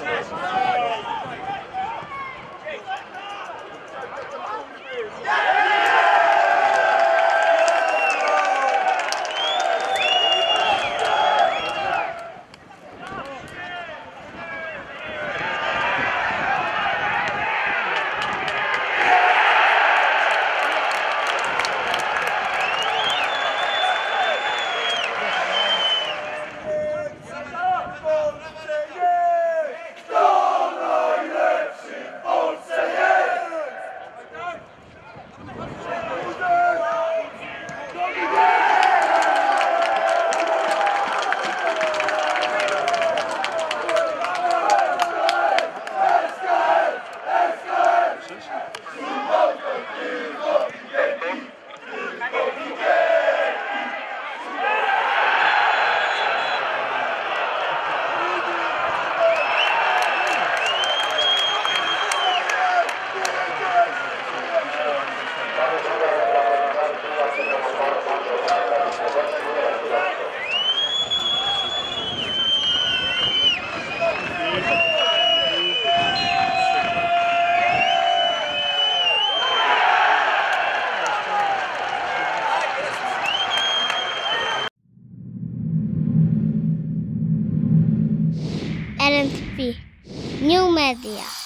Bravo! Parents New Media.